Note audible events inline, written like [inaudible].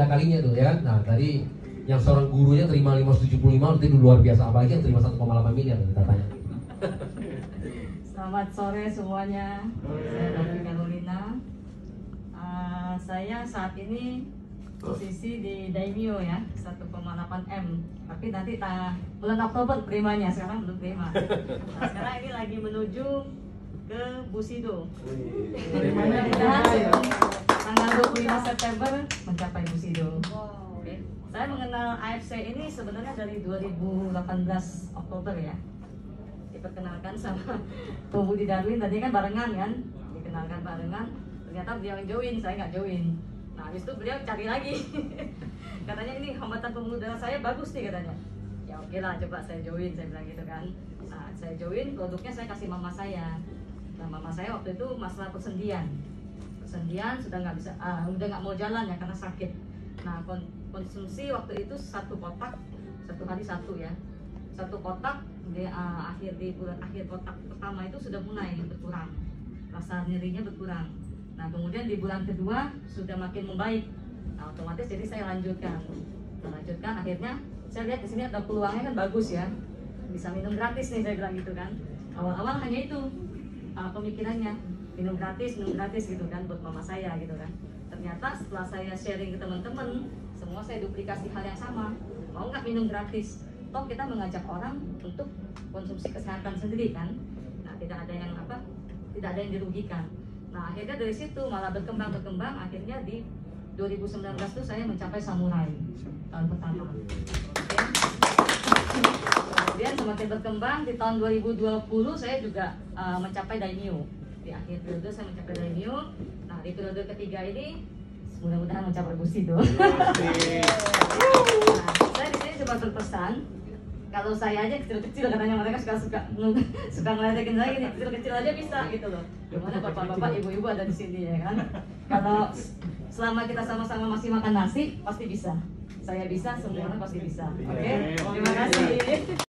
tiga kalinya tuh ya kan. Nah tadi yang seorang gurunya terima 575 itu luar biasa apalagi yang terima 1,8 miliar kita tanya. Selamat sore semuanya. Saya Dr. Carolina. Uh, saya saat ini posisi di Daimyo ya 1,8 M. Tapi nanti ta, bulan Oktober primanya sekarang belum prima. Nah, sekarang ini lagi menuju ke Busido. September mencapai Busido. Oke. Saya mengenal AFC ini sebenarnya dari 2018 Oktober ya. Diperkenalkan sama [laughs] Bung Budi Darwin tadi kan barengan kan? Dikenalkan barengan. Ternyata beliau yang join saya nggak join. Nah habis itu beliau cari lagi. [laughs] Katanya ini hambatan pemuda saya bagus nih katanya. Ya oke lah coba saya join saya bilang gitu kan. Nah saya join produknya saya kasih mama saya. Nah mama saya waktu itu masalah persendian persendian sudah nggak bisa ah, udah nggak mau jalan ya karena sakit. Nah kon konsumsi waktu itu satu kotak satu hari satu ya. Satu kotak di uh, akhir di bulan akhir kotak pertama itu sudah mulai berkurang. Rasa nyerinya berkurang. Nah kemudian di bulan kedua sudah makin membaik. Nah, otomatis jadi saya lanjutkan. Nah, lanjutkan akhirnya saya lihat di sini ada peluangnya kan bagus ya. Bisa minum gratis nih saya bilang gitu kan. Awal-awal hanya itu uh, pemikirannya. Minum gratis minum gratis gitu kan buat mama saya gitu kan. Ternyata setelah saya sharing ke teman-teman semua saya duplikasi hal yang sama. Mau nggak minum gratis? Toh kita mengajak orang untuk konsumsi kesehatan sendiri kan. Nah tidak ada yang apa tidak ada yang dirugikan. Nah akhirnya dari situ malah berkembang berkembang akhirnya di 2019 itu saya mencapai samurai tahun pertama. Oke. Semakin berkembang di tahun 2020 saya juga uh, mencapai daimyo. Di akhir periode saya mencapai daimyo. Nah di periode ketiga ini mudah-mudahan mencapai busido [laughs] nah, saya di sini coba berpesan kalau saya aja kecil-kecil katanya mereka suka suka [laughs] suka ngeledekin saya gini kecil-kecil aja bisa gitu loh. Gimana bapak-bapak ibu-ibu ada di sini ya kan? Kalau selama kita sama-sama masih makan nasi pasti bisa. Saya bisa semua orang pasti bisa. Oke? Terima kasih